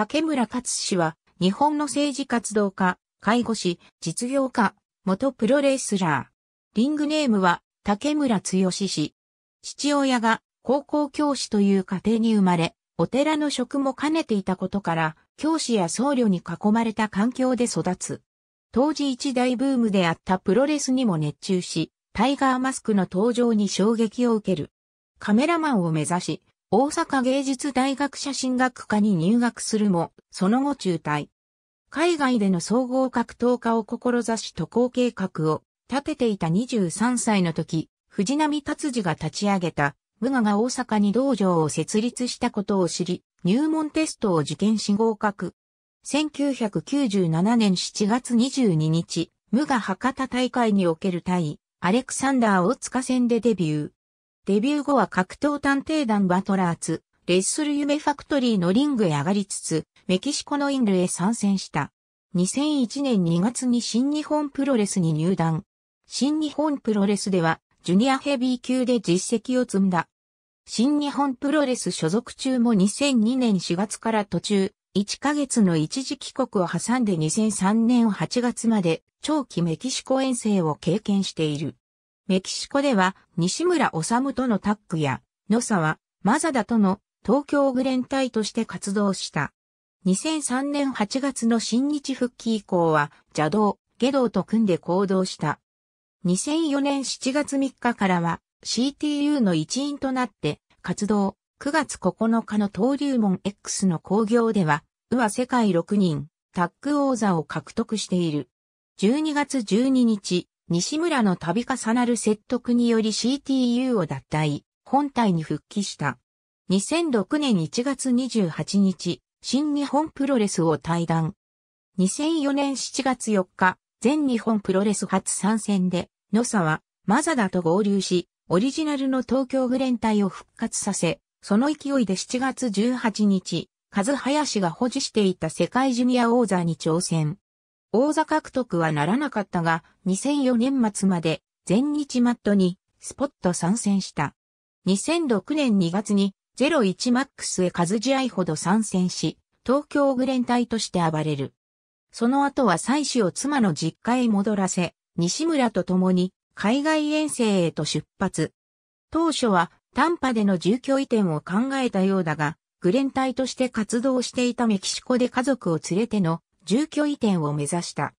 竹村勝氏は、日本の政治活動家、介護士、実業家、元プロレスラー。リングネームは、竹村剛氏。父親が高校教師という家庭に生まれ、お寺の職も兼ねていたことから、教師や僧侶に囲まれた環境で育つ。当時一大ブームであったプロレスにも熱中し、タイガーマスクの登場に衝撃を受ける。カメラマンを目指し、大阪芸術大学写真学科に入学するも、その後中退。海外での総合格闘家を志し渡航計画を立てていた23歳の時、藤波達治が立ち上げた、無我が大阪に道場を設立したことを知り、入門テストを受験し合格。1997年7月22日、無我博多大会における対、アレクサンダー大塚戦でデビュー。デビュー後は格闘探偵団バトラーツ、レッスル夢ファクトリーのリングへ上がりつつ、メキシコのインルへ参戦した。2001年2月に新日本プロレスに入団。新日本プロレスでは、ジュニアヘビー級で実績を積んだ。新日本プロレス所属中も2002年4月から途中、1ヶ月の一時帰国を挟んで2003年8月まで長期メキシコ遠征を経験している。メキシコでは西村治とのタッグや野沢、マザダとの東京グレン隊として活動した。2003年8月の新日復帰以降は邪道、下道と組んで行動した。2004年7月3日からは CTU の一員となって活動。9月9日の登竜門 X の興行では、ウは世界6人、タッグ王座を獲得している。12月12日、西村の度重なる説得により CTU を脱退、本体に復帰した。2006年1月28日、新日本プロレスを退団。2004年7月4日、全日本プロレス初参戦で、野沢、マザダと合流し、オリジナルの東京グレン隊を復活させ、その勢いで7月18日、和林が保持していた世界ジュニア王座に挑戦。王座獲得はならなかったが、2004年末まで全日マットにスポット参戦した。2006年2月に01マックスへ数試合ほど参戦し、東京グレン隊として暴れる。その後は妻子を妻の実家へ戻らせ、西村と共に海外遠征へと出発。当初は短波での住居移転を考えたようだが、グレン隊として活動していたメキシコで家族を連れての住居移転を目指した。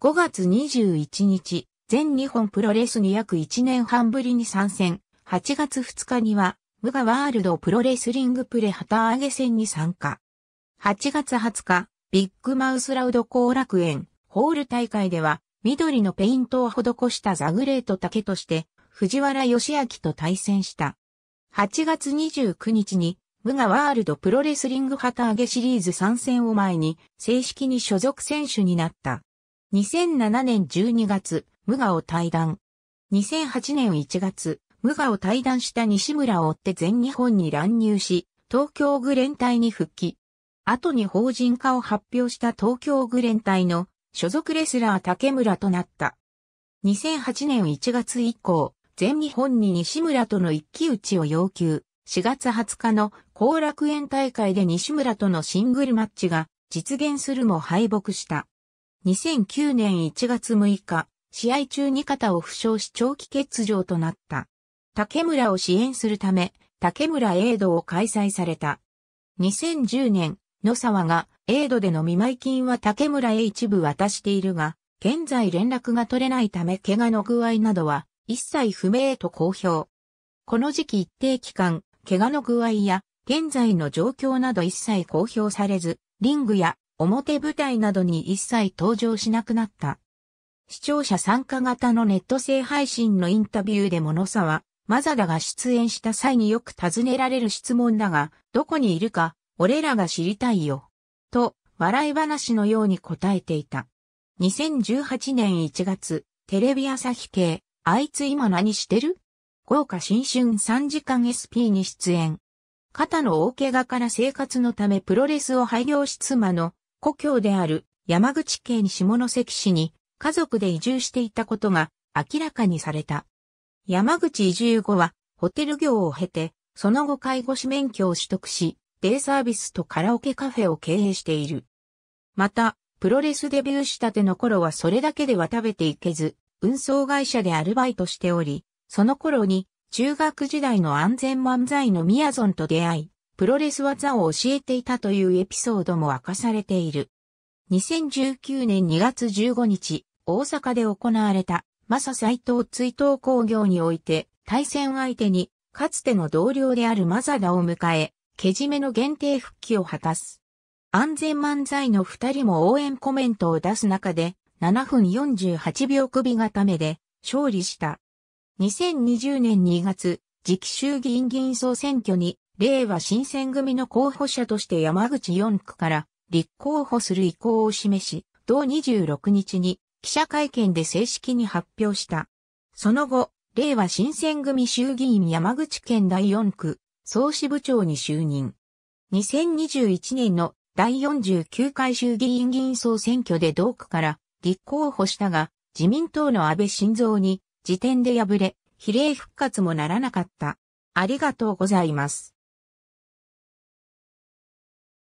5月21日、全日本プロレスに約1年半ぶりに参戦。8月2日には、ムガワールドプロレスリングプレ旗揚げ戦に参加。8月20日、ビッグマウスラウド後楽園、ホール大会では、緑のペイントを施したザグレートタケとして、藤原義明と対戦した。8月29日に、ムガワールドプロレスリング旗揚げシリーズ参戦を前に、正式に所属選手になった。2007年12月、ムガを退団。2008年1月、ムガを退団した西村を追って全日本に乱入し、東京グレン隊に復帰。後に法人化を発表した東京グレン隊の所属レスラー竹村となった。2008年1月以降、全日本に西村との一騎打ちを要求。4月20日の後楽園大会で西村とのシングルマッチが実現するも敗北した。2009年1月6日、試合中に肩を負傷し長期欠場となった。竹村を支援するため、竹村エイドを開催された。2010年、野沢が、エイドでの見舞い金は竹村へ一部渡しているが、現在連絡が取れないため怪我の具合などは一切不明と公表。この時期一定期間、怪我の具合や現在の状況など一切公表されず、リングや表舞台などに一切登場しなくなった。視聴者参加型のネット製配信のインタビューでも野沢、マザダが出演した際によく尋ねられる質問だが、どこにいるか俺らが知りたいよ。と、笑い話のように答えていた。2018年1月、テレビ朝日系、あいつ今何してる？豪華新春3時間 SP に出演。肩の大怪我から生活のためプロレスを廃業し妻の故郷である山口県下関市に家族で移住していたことが明らかにされた。山口移住後はホテル業を経て、その後介護士免許を取得し、デイサービスとカラオケカフェを経営している。また、プロレスデビューしたての頃はそれだけでは食べていけず、運送会社でアルバイトしており、その頃に中学時代の安全漫才のミヤゾンと出会い、プロレス技を教えていたというエピソードも明かされている。2019年2月15日、大阪で行われた、マサ斎藤追悼工業において、対戦相手に、かつての同僚であるマザダを迎え、けじめの限定復帰を果たす。安全漫才の二人も応援コメントを出す中で、7分48秒首固めで勝利した。2020年2月、次期衆議院議員総選挙に、令和新選組の候補者として山口4区から立候補する意向を示し、同26日に記者会見で正式に発表した。その後、令和新選組衆議院山口県第4区総支部長に就任。2021年の第49回衆議院議員総選挙で同区から立候補したが、自民党の安倍晋三に時点で敗れ、比例復活もならなかった。ありがとうございます。